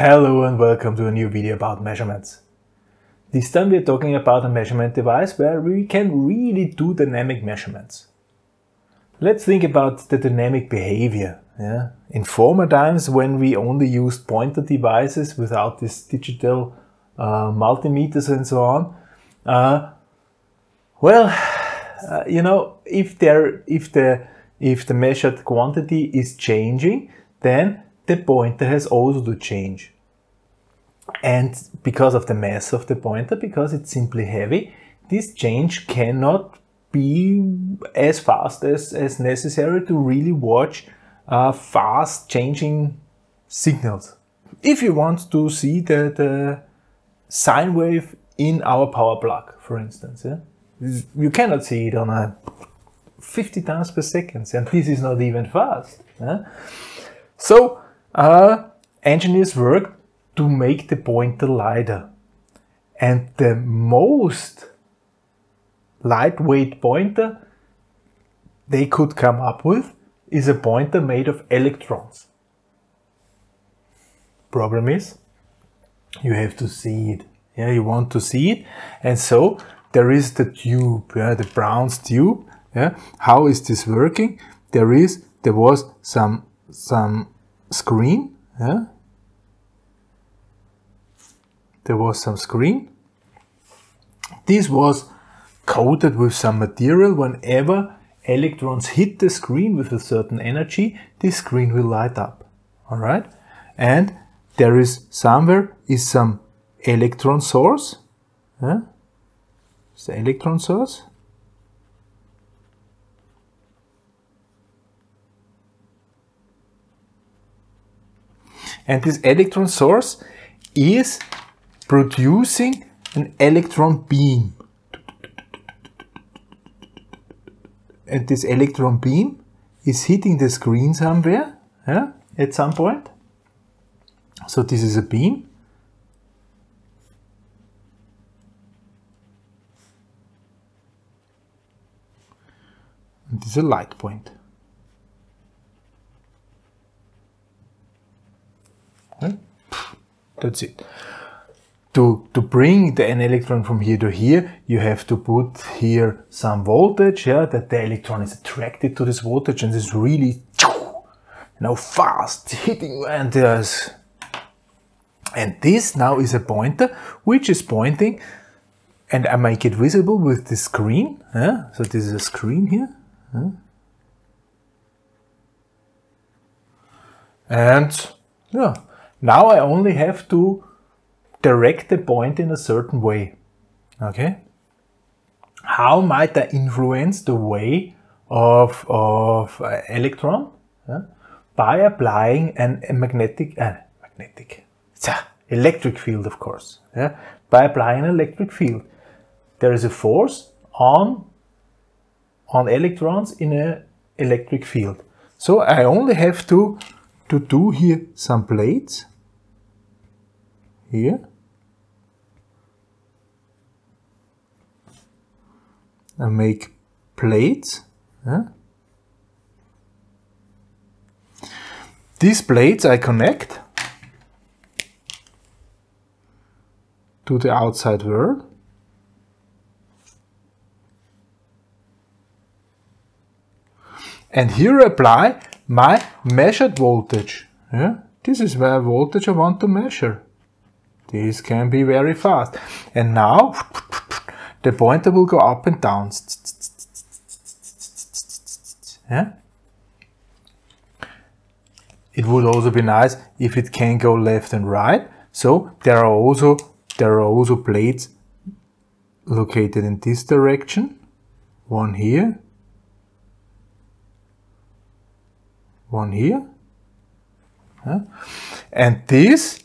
Hello and welcome to a new video about measurements. This time we're talking about a measurement device where we can really do dynamic measurements. Let's think about the dynamic behavior. Yeah? In former times when we only used pointer devices without this digital uh, multimeters and so on, uh, well, uh, you know, if there, if the, if the measured quantity is changing, then the pointer has also to change. And because of the mass of the pointer, because it's simply heavy, this change cannot be as fast as, as necessary to really watch uh, fast changing signals. If you want to see the, the sine wave in our power plug, for instance, yeah? you cannot see it on a 50 times per second, and this is not even fast. Yeah? So uh, engineers work to make the pointer lighter. And the most lightweight pointer they could come up with is a pointer made of electrons. Problem is, you have to see it. Yeah, you want to see it. And so there is the tube, yeah, the Braun's tube. Yeah. How is this working? There is, there was some, some screen. Yeah? There was some screen. This was coated with some material. Whenever electrons hit the screen with a certain energy, this screen will light up. All right. And there is somewhere is some electron source. Yeah? It's the electron source. And this electron source is producing an electron beam. And this electron beam is hitting the screen somewhere yeah, at some point. So this is a beam. And this is a light point. Hm? That's it. To, to bring the, an electron from here to here, you have to put here some voltage, yeah, that the electron is attracted to this voltage and is really, you fast hitting and uh, there's, and this now is a pointer which is pointing and I make it visible with the screen. Yeah? So this is a screen here. Yeah? And yeah, now I only have to direct the point in a certain way. Okay? How might I influence the way of, of uh, electron? By applying an, a magnetic, uh, magnetic, electric field, of course. Yeah? By applying an electric field. There is a force on, on electrons in an electric field. So I only have to, to do here some plates here and make plates. These plates I connect to the outside world. And here apply my measured voltage. Yeah? This is where voltage I want to measure. This can be very fast. And now the pointer will go up and down. Yeah? It would also be nice if it can go left and right. So there are also there are also plates located in this direction. One here. One here. And this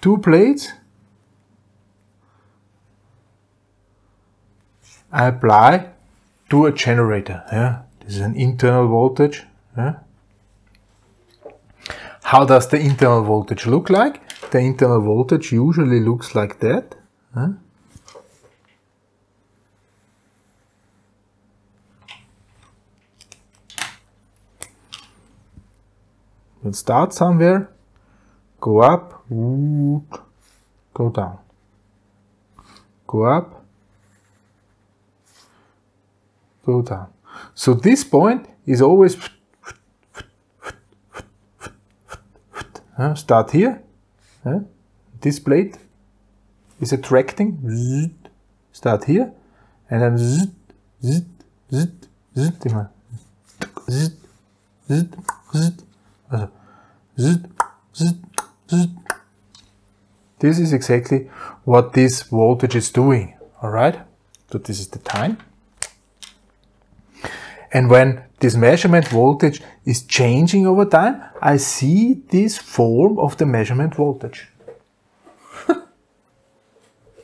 two plates. I apply to a generator. Yeah, this is an internal voltage. How does the internal voltage look like? The internal voltage usually looks like that. We'll start somewhere go up, go down, go up, go down. So this point is always start here. This plate is attracting. Start here, and then zzz, zzz, zzz, zzz, immer. Zzz, zzz, zzz, also zzz, zzz, This is exactly what this voltage is doing. All right. So this is the time. And when this measurement voltage is changing over time, I see this form of the measurement voltage.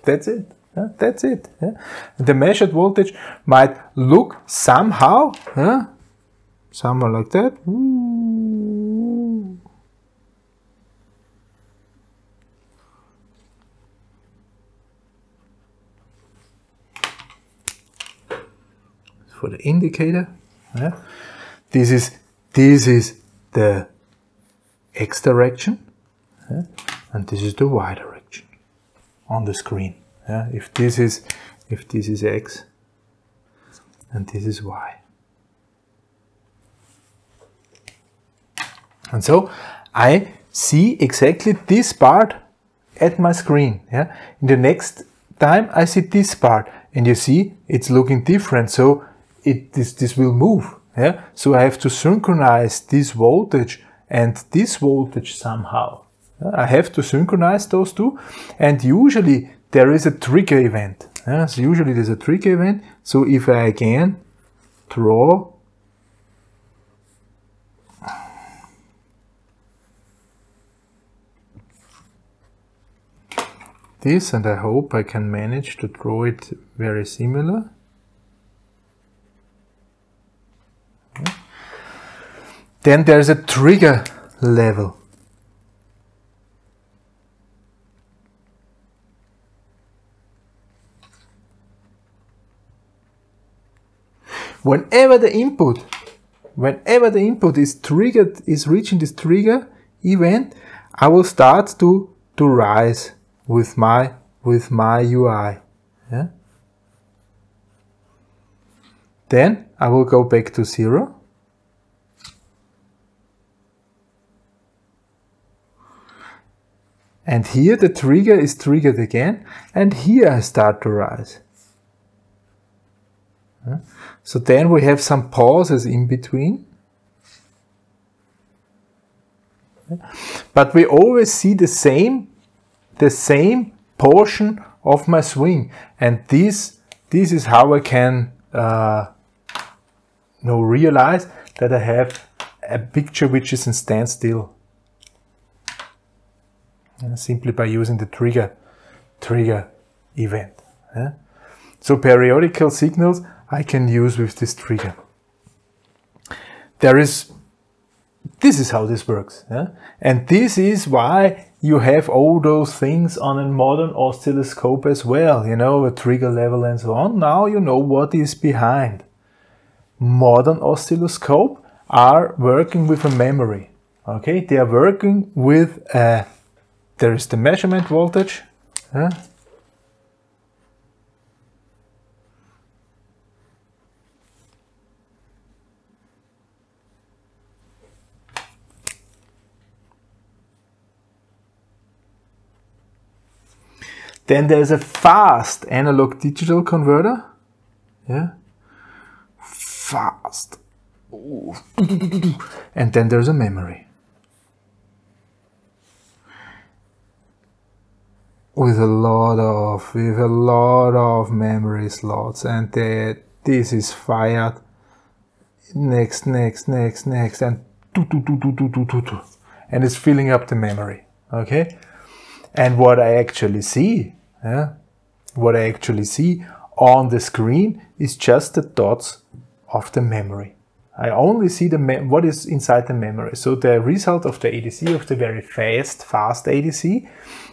That's it. Yeah, that's it. Yeah. The measured voltage might look somehow, yeah, somewhere like that. Ooh. For the indicator, yeah. this is this is the x direction, yeah, and this is the y direction on the screen. Yeah, if this is if this is x and this is y. And so I see exactly this part at my screen. Yeah? In the next time I see this part and you see it's looking different. So it this, this will move. Yeah? So I have to synchronize this voltage and this voltage somehow. I have to synchronize those two and usually there is a trigger event. Yeah, so usually there's a trigger event. So if I again draw this and I hope I can manage to draw it very similar. Then there's a trigger level. whenever the input, whenever the input is triggered, is reaching this trigger event, I will start to, to rise with my, with my UI. Yeah? Then I will go back to zero. And here the trigger is triggered again, and here I start to rise. So then we have some pauses in between. But we always see the same, the same portion of my swing. And this, this is how I can uh, you know, realize that I have a picture which is in standstill. Simply by using the trigger, trigger event. Yeah? So periodical signals I can use with this trigger. There is, this is how this works. Yeah? And this is why you have all those things on a modern oscilloscope as well, you know, a trigger level and so on. Now you know what is behind. Modern oscilloscope are working with a memory. Okay, they are working with a, there is the measurement voltage, yeah? Then there's a fast analog digital converter. Yeah. Fast. Ooh. And then there's a memory. With a lot of, with a lot of memory slots and the, this is fired. Next, next, next, next, and and it's filling up the memory. Okay. And what I actually see yeah? What I actually see on the screen is just the dots of the memory. I only see the what is inside the memory. So the result of the ADC, of the very fast, fast ADC,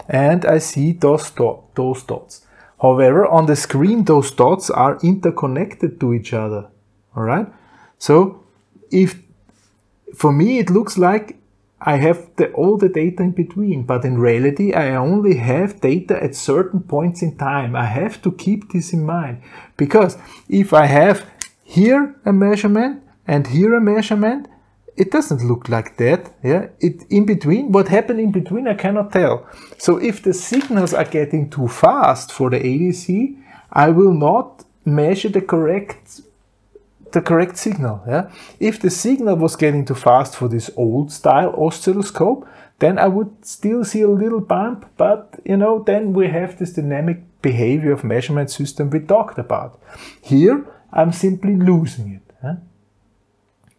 and I see those, dot, those dots. However, on the screen, those dots are interconnected to each other. All right. So if for me, it looks like I have the, all the data in between, but in reality, I only have data at certain points in time. I have to keep this in mind because if I have here a measurement and here a measurement, it doesn't look like that. Yeah, it in between. What happened in between, I cannot tell. So if the signals are getting too fast for the ADC, I will not measure the correct the correct signal. Yeah? If the signal was getting too fast for this old style oscilloscope, then I would still see a little bump, but you know, then we have this dynamic behavior of measurement system we talked about. Here, I'm simply losing it. Yeah?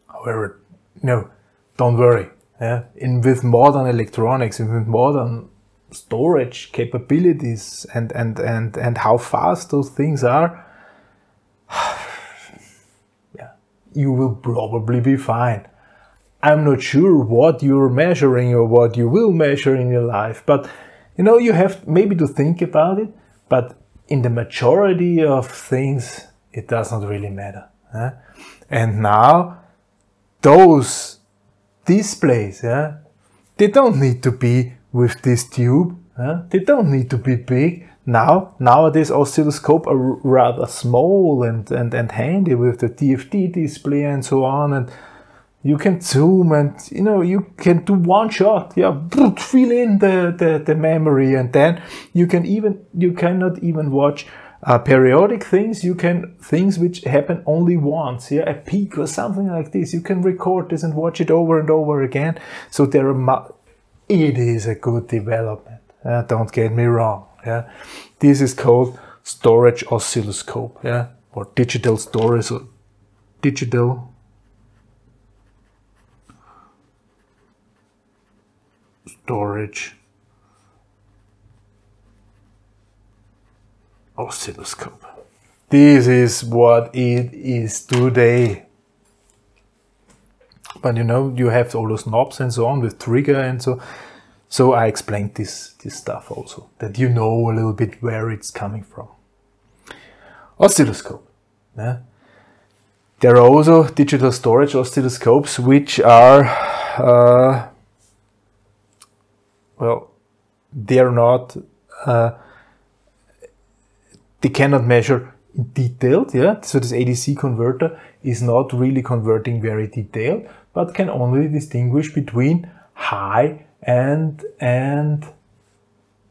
However, no, don't worry. Yeah? In with modern electronics and with modern storage capabilities and, and, and, and how fast those things are, yeah, you will probably be fine. I'm not sure what you're measuring or what you will measure in your life, but you know, you have maybe to think about it, but in the majority of things, it does not really matter. And now, those displays, yeah, they don't need to be with this tube. Huh? They don't need to be big. Now, nowadays oscilloscope are rather small and, and, and handy with the TFT display and so on. And you can zoom and, you know, you can do one shot. Yeah, fill in the, the, the memory and then you can even, you cannot even watch uh, periodic things. You can, things which happen only once. Yeah, a peak or something like this. You can record this and watch it over and over again. So there are it is a good development. Uh, don't get me wrong. Yeah, this is called storage oscilloscope. Yeah, or digital storage, digital storage oscilloscope. This is what it is today. But you know, you have all those knobs and so on with trigger and so. So I explained this, this stuff also, that you know a little bit where it's coming from. Oscilloscope. Yeah. There are also digital storage oscilloscopes which are, uh, well, they're not, uh, they cannot measure detailed, yeah. So this ADC converter is not really converting very detailed, but can only distinguish between high and and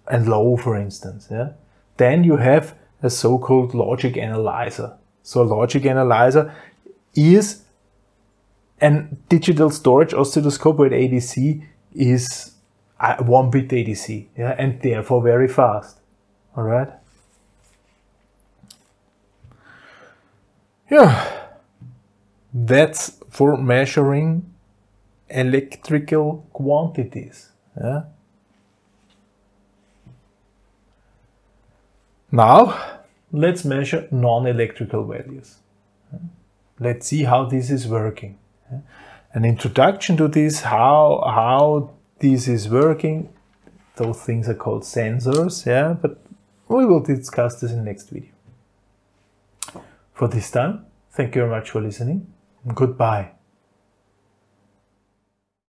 and low, for instance. Yeah. Then you have a so-called logic analyzer. So a logic analyzer is a digital storage oscilloscope with ADC is a one bit ADC, yeah, and therefore very fast. All right. Yeah, that's for measuring electrical quantities. Yeah? Now, let's measure non-electrical values. Let's see how this is working. An introduction to this, how, how this is working, those things are called sensors, yeah, but we will discuss this in next video. For this time, thank you very much for listening. Goodbye.